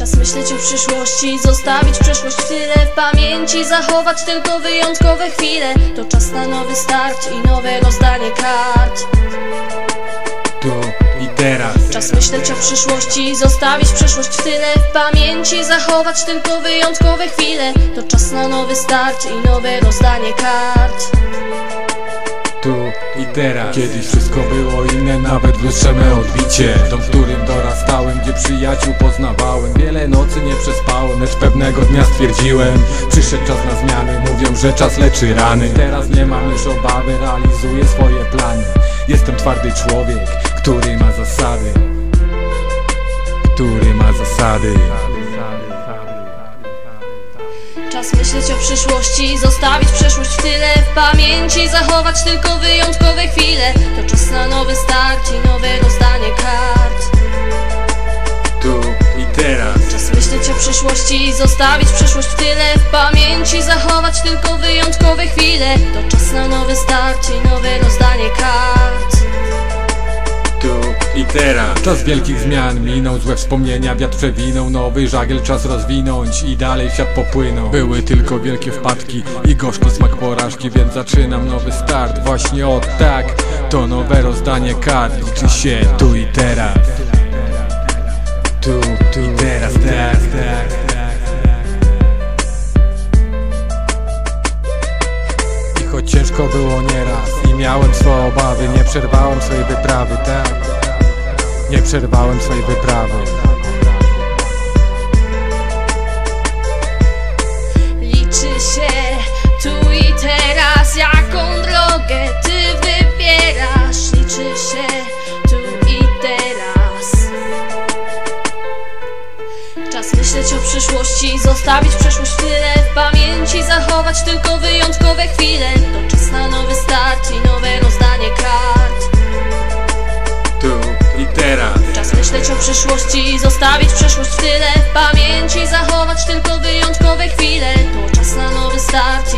Czas myśleć o przyszłości, zostawić przeszłość w tyle W pamięci zachować tylko wyjątkowe chwile. To czas na nowy start i nowe rozdanie kart. I teraz. Czas myśleć o przyszłości, zostawić przeszłość w tyle W pamięci zachować tylko wyjątkowe chwile. To czas na nowy start i nowe rozdanie kart tu i teraz. Kiedyś wszystko było inne, nawet me odbicie. Dom, w którym dorastałem, gdzie przyjaciół poznawałem. Wiele nocy nie przespałem, lecz pewnego dnia stwierdziłem Przyszedł czas na zmiany, mówią, że czas leczy rany. Teraz nie mam już obawy, realizuję swoje plany. Jestem twardy człowiek, który ma zasady. Który ma zasady Czas myśleć o przyszłości, zostawić przeszłość w tyle W pamięci zachować tylko wyjątkowe chwile. To czas na nowy start i nowe rozdanie kart. Tu i teraz. Czas myśleć o przyszłości, zostawić przeszłość w tyle W pamięci zachować tylko wyjątkowe chwile. To czas na nowy start i nowe rozdanie Czas wielkich zmian minął, złe wspomnienia wiatr przewinął Nowy żagiel czas rozwinąć i dalej świat popłynął. Były tylko wielkie wpadki i gorzki smak porażki Więc zaczynam nowy start, właśnie od tak To nowe rozdanie kart, liczy się tu i teraz. Tu, tu i teraz, tak, tak, choć ciężko było nieraz i miałem swoje obawy Nie przerwałem swojej wyprawy, tak Nie przerwałem swojej wyprawy. Liczy się tu i teraz, jaką drogę ty wybierasz. Liczy się tu i teraz. Czas myśleć o przyszłości, zostawić przeszłość w tyle W pamięci zachować tylko wyjątkowe chwile myśleć o przyszłości, zostawić przeszłość w tyle. W pamięci zachować tylko wyjątkowe chwile. To czas na nowy start